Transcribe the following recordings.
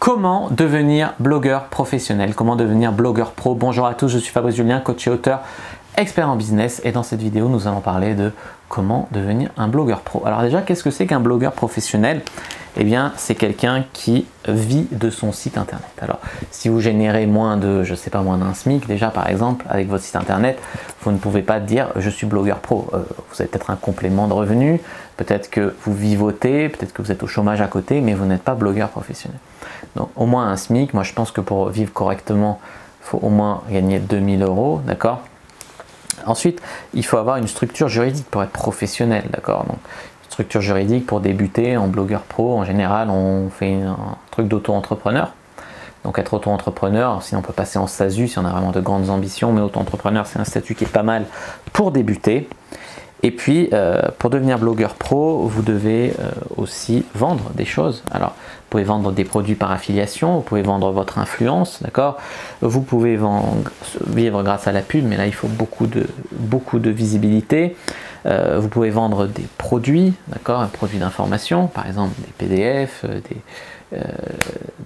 Comment devenir blogueur professionnel? Comment devenir blogueur pro? Bonjour à tous, je suis Fabrice Julien, coach et auteur, expert en business et dans cette vidéo nous allons parler de comment devenir un blogueur pro. Alors déjà, qu'est-ce que c'est qu'un blogueur professionnel? Eh bien, c'est quelqu'un qui vit de son site internet. Alors, si vous générez moins de, je sais pas, moins d'un SMIC, déjà par exemple, avec votre site internet, vous ne pouvez pas dire je suis blogueur pro. Euh, vous avez peut-être un complément de revenu, peut-être que vous vivotez, peut-être que vous êtes au chômage à côté, mais vous n'êtes pas blogueur professionnel. Donc, au moins un SMIC, moi je pense que pour vivre correctement, il faut au moins gagner 2000 euros, d'accord? Ensuite, il faut avoir une structure juridique pour être professionnel, d'accord? Structure juridique pour débuter en blogueur pro, en général, on fait un truc d'auto-entrepreneur. Donc être auto-entrepreneur, sinon on peut passer en SASU si on a vraiment de grandes ambitions, mais auto-entrepreneur c'est un statut qui est pas mal pour débuter. Et puis euh, pour devenir blogueur pro, vous devez euh, aussi vendre des choses. Alors vous pouvez vendre des produits par affiliation, vous pouvez vendre votre influence, d'accord? Vous pouvez vivre grâce à la pub, mais là il faut beaucoup de, beaucoup de visibilité. Euh, vous pouvez vendre des produits, d'accord, un produit d'information, par exemple des PDF, des,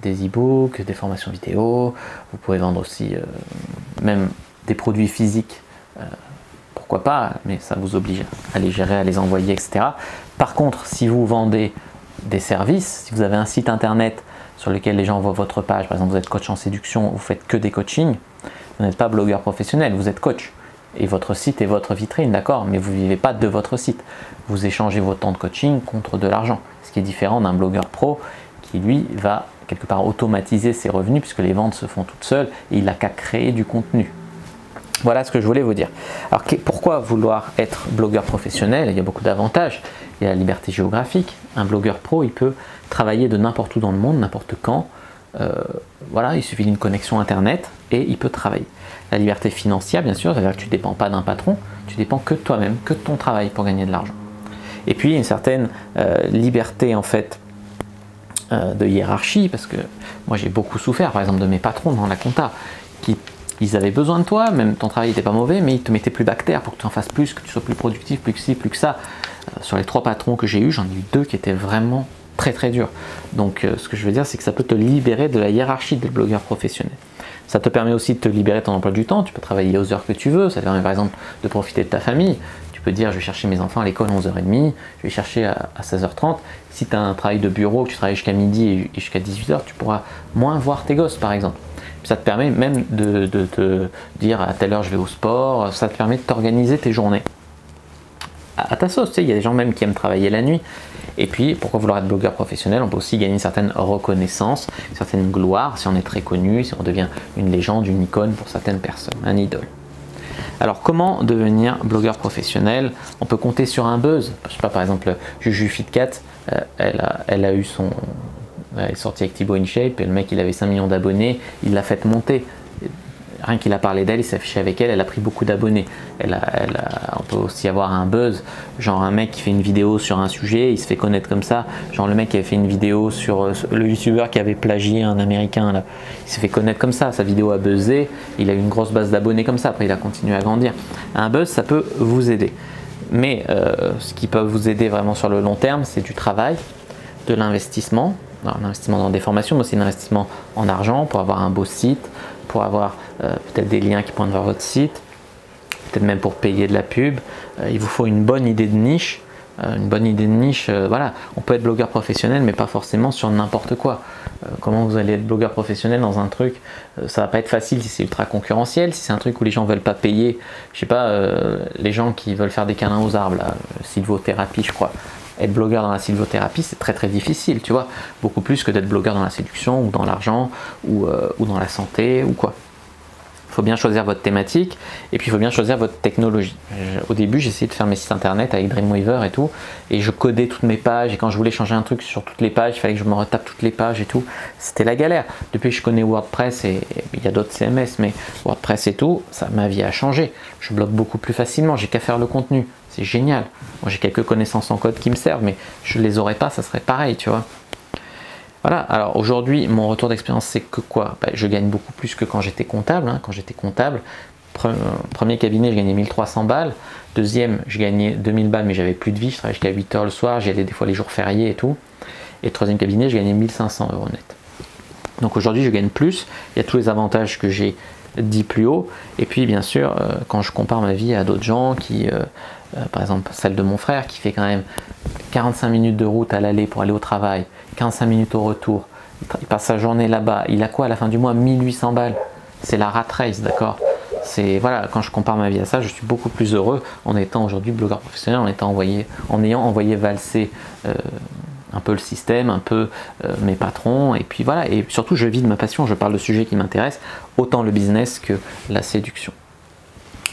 des e-books, des formations vidéo. Vous pouvez vendre aussi même des produits physiques, pourquoi pas, mais ça vous oblige à les gérer, à les envoyer, etc. Par contre, si vous vendez des services, si vous avez un site internet sur lequel les gens voient votre page, par exemple vous êtes coach en séduction, vous faites que des coachings, vous n'êtes pas blogueur professionnel, vous êtes coach et votre site est votre vitrine, d'accord, mais vous ne vivez pas de votre site. Vous échangez votre temps de coaching contre de l'argent, ce qui est différent d'un blogueur pro qui lui va quelque part automatiser ses revenus puisque les ventes se font toutes seules et il n'a qu'à créer du contenu. Voilà ce que je voulais vous dire. Alors pourquoi vouloir être blogueur professionnel? Il y a beaucoup d'avantages. Il y a la liberté géographique. Un blogueur pro, il peut travailler de n'importe où dans le monde, n'importe quand. Euh, voilà, il suffit d'une connexion internet et il peut travailler. La liberté financière, bien sûr, c'est-à-dire que tu ne dépends pas d'un patron, tu dépends que de toi-même, que de ton travail pour gagner de l'argent. Et puis une certaine euh, liberté en fait euh, de hiérarchie, parce que moi j'ai beaucoup souffert par exemple de mes patrons dans la compta, qui ils avaient besoin de toi, même ton travail n'était pas mauvais, mais ils te mettaient plus d'acteurs pour que tu en fasses plus, que tu sois plus productif, plus que ci, plus que ça. sur les trois patrons que j'ai eu, j'en ai eu deux qui étaient vraiment très très dur. Donc euh, ce que je veux dire, c'est que ça peut te libérer de la hiérarchie des blogueurs professionnels. Ça te permet aussi de te libérer ton emploi du temps, tu peux travailler aux heures que tu veux, ça te permet par exemple de profiter de ta famille. Tu peux dire je vais chercher mes enfants à l'école à 11h30, je vais chercher à, 16h30. Si tu as un travail de bureau, que tu travailles jusqu'à midi et jusqu'à 18h, tu pourras moins voir tes gosses par exemple. Ça te permet même de, te dire à telle heure je vais au sport, ça te permet de t'organiser tes journées à ta sauce. Tu sais, il y a des gens même qui aiment travailler la nuit. Et puis, pourquoi vouloir être blogueur professionnel? On peut aussi gagner une certaine reconnaissance, une certaine gloire si on est très connu, si on devient une légende, une icône pour certaines personnes, un idole. Alors, comment devenir blogueur professionnel? On peut compter sur un buzz. Je sais pas, par exemple, Juju Fitcat, euh, elle a eu son. Elle est sortie avec Thibaut InShape et le mec il avait 5 millions d'abonnés, il l'a fait monter rien qu'il a parlé d'elle, il s'est affiché avec elle, elle a pris beaucoup d'abonnés. Elle on peut aussi avoir un buzz, genre un mec qui fait une vidéo sur un sujet, il se fait connaître comme ça. Genre le mec qui avait fait une vidéo sur le youtubeur qui avait plagié un américain, il s'est fait connaître comme ça. Sa vidéo a buzzé, il a eu une grosse base d'abonnés comme ça. Après, il a continué à grandir. Un buzz, ça peut vous aider. Mais euh, ce qui peut vous aider vraiment sur le long terme, c'est du travail, de l'investissement, un investissement dans des formations, mais aussi un investissement en argent pour avoir un beau site, pour avoir euh, peut-être des liens qui pointent vers votre site, peut-être même pour payer de la pub. Euh, il vous faut une bonne idée de niche. Euh, une bonne idée de niche, voilà, on peut être blogueur professionnel, mais pas forcément sur n'importe quoi. comment vous allez être blogueur professionnel dans un truc Ça va pas être facile si c'est ultra concurrentiel, si c'est un truc où les gens veulent pas payer. Je sais pas, les gens qui veulent faire des câlins aux arbres, là, sylvothérapie, je crois être blogueur dans la sylvothérapie, c'est très très difficile, tu vois. Beaucoup plus que d'être blogueur dans la séduction ou dans l'argent ou, euh, ou dans la santé ou quoi. Il faut bien choisir votre thématique et puis il faut bien choisir votre technologie. Au début, j'essayais de faire mes sites internet avec Dreamweaver et tout, et je codais toutes mes pages. Et quand je voulais changer un truc sur toutes les pages, il fallait que je me retape toutes les pages et tout. C'était la galère. Depuis que je connais WordPress et, il y a d'autres CMS, mais WordPress et tout, ça ma vie a changé. Je bloque beaucoup plus facilement. J'ai qu'à faire le contenu. C'est génial. Moi, j'ai quelques connaissances en code qui me servent, mais je les aurais pas, ça serait pareil, tu vois. Voilà, alors aujourd'hui, mon retour d'expérience, c'est que quoi? Bah, Je gagne beaucoup plus que quand j'étais comptable. Hein. Quand j'étais comptable, premier cabinet, je gagnais 1300 balles. Deuxième, je gagnais 2000 balles, mais j'avais plus de vie. Je travaillais jusqu'à 8 heures le soir, j'y allais des fois les jours fériés et tout. Et troisième cabinet, je gagnais 1500 euros net. Donc aujourd'hui, je gagne plus. Il y a tous les avantages que j'ai dit plus haut. Et puis, bien sûr, euh, quand je compare ma vie à d'autres gens qui, euh, euh, par exemple, celle de mon frère qui fait quand même 45 minutes de route à l'aller pour aller au travail, 45 minutes au retour, il passe sa journée là-bas, il a quoi à la fin du mois? 1800 balles. C'est la rat race, d'accord? C'est voilà, quand je compare ma vie à ça, je suis beaucoup plus heureux en étant aujourd'hui blogueur professionnel, en étant envoyé, en ayant envoyé valser un peu le système, un peu euh, mes patrons, et puis voilà, et surtout je vis de ma passion, je parle de sujets qui m'intéressent, autant le business que la séduction.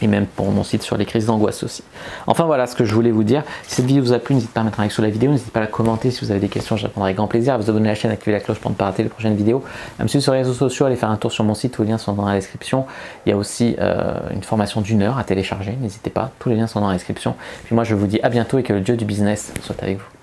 Et même pour mon site sur les crises d'angoisse aussi. Enfin voilà ce que je voulais vous dire. Si cette vidéo vous a plu, n'hésitez pas à mettre un like sur la vidéo, n'hésitez pas à la commenter si vous avez des questions, je répondrai avec grand plaisir. À vous abonner à la chaîne, activer la cloche pour ne pas rater les prochaines vidéos. À me suivre sur les réseaux sociaux, allez faire un tour sur mon site, tous les liens sont dans la description. Il y a aussi euh, une formation d'une heure à télécharger, n'hésitez pas, tous les liens sont dans la description. Puis moi je vous dis à bientôt et que le dieu du business soit avec vous.